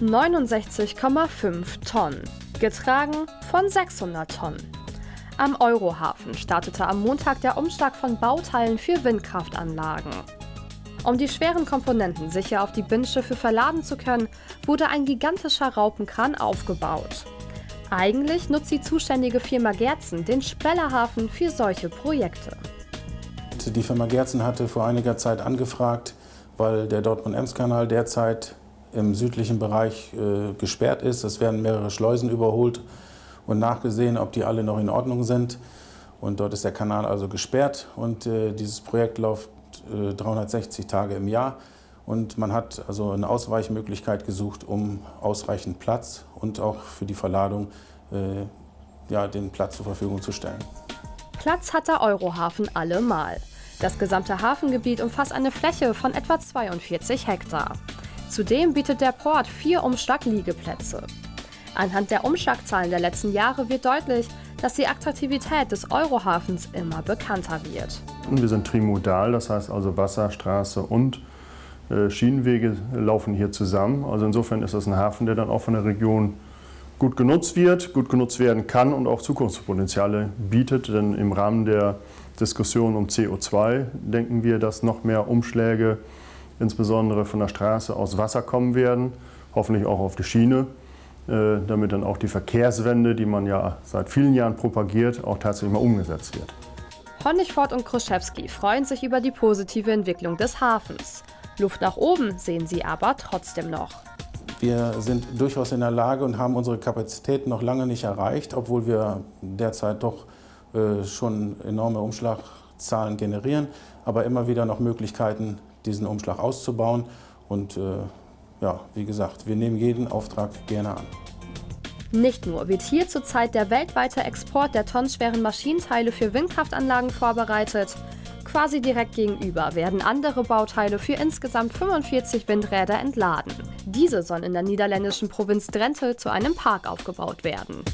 69,5 Tonnen, getragen von 600 Tonnen. Am Eurohafen startete am Montag der Umschlag von Bauteilen für Windkraftanlagen. Um die schweren Komponenten sicher auf die Binnenschiffe verladen zu können, wurde ein gigantischer Raupenkran aufgebaut. Eigentlich nutzt die zuständige Firma Gerzen den Spellerhafen für solche Projekte. Die Firma Gerzen hatte vor einiger Zeit angefragt, weil der Dortmund-Ems-Kanal derzeit im südlichen Bereich äh, gesperrt ist. Es werden mehrere Schleusen überholt und nachgesehen, ob die alle noch in Ordnung sind. Und dort ist der Kanal also gesperrt und äh, dieses Projekt läuft äh, 360 Tage im Jahr. Und man hat also eine Ausweichmöglichkeit gesucht, um ausreichend Platz und auch für die Verladung äh, ja, den Platz zur Verfügung zu stellen. Platz hat der Eurohafen allemal. Das gesamte Hafengebiet umfasst eine Fläche von etwa 42 Hektar. Zudem bietet der Port vier Umschlagliegeplätze. Anhand der Umschlagzahlen der letzten Jahre wird deutlich, dass die Attraktivität des Eurohafens immer bekannter wird. Wir sind trimodal, das heißt also Wasser, Straße und äh, Schienenwege laufen hier zusammen. Also insofern ist das ein Hafen, der dann auch von der Region gut genutzt wird, gut genutzt werden kann und auch Zukunftspotenziale bietet. Denn im Rahmen der Diskussion um CO2 denken wir, dass noch mehr Umschläge, insbesondere von der Straße aus Wasser kommen werden, hoffentlich auch auf die Schiene, äh, damit dann auch die Verkehrswende, die man ja seit vielen Jahren propagiert, auch tatsächlich mal umgesetzt wird. Honigfort und Kruszewski freuen sich über die positive Entwicklung des Hafens. Luft nach oben sehen sie aber trotzdem noch. Wir sind durchaus in der Lage und haben unsere Kapazitäten noch lange nicht erreicht, obwohl wir derzeit doch äh, schon enorme Umschlagzahlen generieren, aber immer wieder noch Möglichkeiten, diesen Umschlag auszubauen. Und äh, ja, wie gesagt, wir nehmen jeden Auftrag gerne an. Nicht nur wird hier zurzeit der weltweite Export der tonnenschweren Maschinenteile für Windkraftanlagen vorbereitet, quasi direkt gegenüber werden andere Bauteile für insgesamt 45 Windräder entladen. Diese sollen in der niederländischen Provinz Drenthe zu einem Park aufgebaut werden.